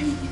and